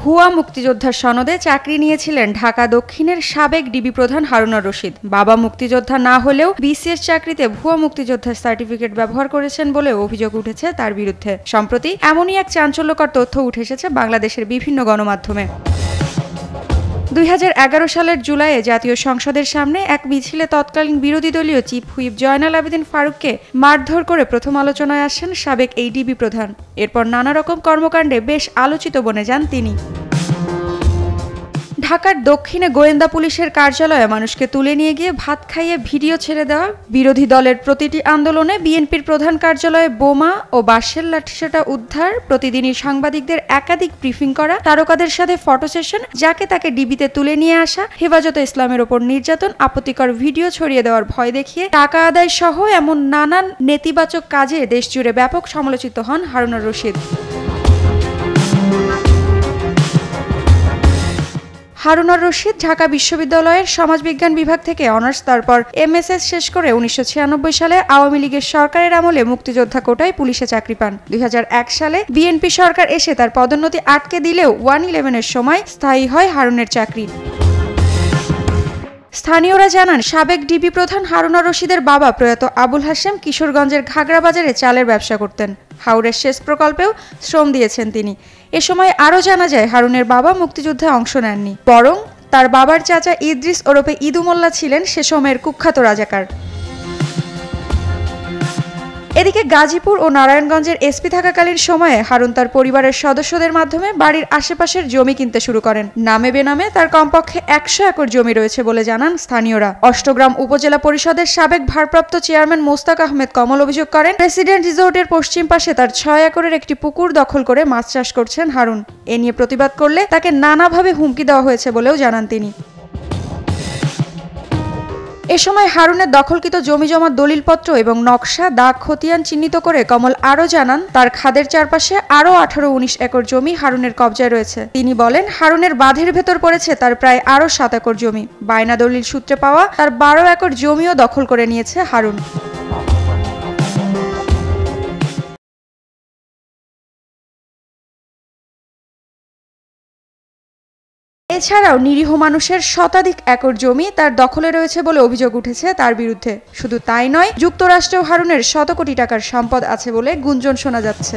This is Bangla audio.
ভুয়া মুক্তিযোদ্ধার সনদে চাকরি নিয়েছিলেন ঢাকা দক্ষিণের সাবেক ডিবি প্রধান হারুনা রশিদ। বাবা মুক্তিযোদ্ধা না হলেও বিসিএস চাকরিতে ভুয়া মুক্তিযোদ্ধার সার্টিফিকেট ব্যবহার করেছেন বলে অভিযোগ উঠেছে তার বিরুদ্ধে। সম্প্রতি এমনই এক চাঞ্চল্যকর তথ্য উঠে এসেছে বাংলাদেশের বিভিন্ন গণমাধ্যমে। দুই হাজার এগারো সালের জুলাইয়ে জাতীয় সংসদের সামনে এক মিছিলে তৎকালীন বিরোধী দলীয় চিফ হুইপ জয়নাল আবেদিন ফারুককে মারধর করে প্রথম আলোচনায় আসেন সাবেক এইডিবি প্রধান। এরপর নানা রকম কর্মকাণ্ডে বেশ আলোচিত বনে যান তিনি। ঢাকার দক্ষিণে গোয়েন্দা পুলিশের কার্যালয়ে মানুষকে তুলে নিয়ে গিয়ে ভাত খাইয়ে ভিডিও ছেড়ে দেওয়া বিরোধী দলের প্রতিটি আন্দোলনে বিএনপির প্রধান কার্যালয়ে বোমা ও বাঁশের লাঠিসাটা উদ্ধার, প্রতিদিনই সাংবাদিকদের একাধিক ব্রিফিং করা, তারকাদের সাথে ফটো সেশন, যাকে তাকে ডিবিতে তুলে নিয়ে আসা, হেফাজতে ইসলামের ওপর নির্যাতন, আপত্তিকর ভিডিও ছড়িয়ে দেওয়ার ভয় দেখিয়ে, টাকা আদায় সহ এমন নানান নেতিবাচক কাজে দেশজুড়ে ব্যাপক সমালোচিত হন হারুনুর রশিদ। হারুনার রশিদ ঢাকা বিশ্ববিদ্যালয়ের সমাজবিজ্ঞান বিভাগ থেকে অনার্স, তারপর এমএসএস শেষ করে উনিশশো ছিয়ানব্বই সালে আওয়ামী লীগের সরকারের আমলে মুক্তিযোদ্ধা কোটায় পুলিশে চাকরি পান। দুই হাজার এক সালে বিএনপি সরকার এসে তার পদোন্নতি আটকে দিলেও ওয়ান ইলেভেনের সময় স্থায়ী হয় হারুনের চাকরি। স্থানীয়রা জানান, সাবেক ডিবি প্রধান হারুনা রশিদের বাবা প্রয়াত আবুল হাসেম কিশোরগঞ্জের ঘাগড়া বাজারে চালের ব্যবসা করতেন। হাওড়ের শেষ প্রকল্পেও শ্রম দিয়েছেন তিনি। এ সময় আরও জানা যায়, হারুনের বাবা মুক্তিযুদ্ধে অংশ নেননি। বরং তার বাবার চাচা ইদ্রিস ওরফে ইদুমোল্লা ছিলেন সে সময়ের কুখ্যাত রাজাকার। এদিকে গাজীপুর ও নারায়ণগঞ্জের এসপি থাকাকালীন সময়ে হারুন তার পরিবারের সদস্যদের মাধ্যমে বাড়ির আশেপাশের জমি কিনতে শুরু করেন। নামে বেনামে তার কমপক্ষে একশো একর জমি রয়েছে বলে জানান স্থানীয়রা। অষ্টগ্রাম উপজেলা পরিষদের সাবেক ভারপ্রাপ্ত চেয়ারম্যান মোস্তাক আহমেদ কমল অভিযোগ করেন, প্রেসিডেন্ট রিসোর্টের পশ্চিম পাশে তার ছয় একরের একটি পুকুর দখল করে মাছ চাষ করছেন হারুন। এ নিয়ে প্রতিবাদ করলে তাকে নানাভাবে হুমকি দেওয়া হয়েছে বলেও জানান তিনি। এ সময় হারুনের দখলকৃত জমি জমার দলিলপত্র এবং নকশা দাগ খতিয়ান চিহ্নিত করে কমল আরও জানান, তার খাদের চারপাশে আরও আঠারো উনিশ একর জমি হারুনের কবজায় রয়েছে। তিনি বলেন, হারুনের বাঁধের ভেতর পড়েছে তার প্রায় আরও সাত একর জমি। বায়না দলিল সূত্রে পাওয়া, তার বারো একর জমিও দখল করে নিয়েছে হারুন। এছাড়াও নিরীহ মানুষের শতাধিক একর জমি তার দখলে রয়েছে বলে অভিযোগ উঠেছে তার বিরুদ্ধে। শুধু তাই নয়, যুক্তরাষ্ট্রেও হারুনের শত কোটি টাকার সম্পদ আছে বলে গুঞ্জন শোনা যাচ্ছে।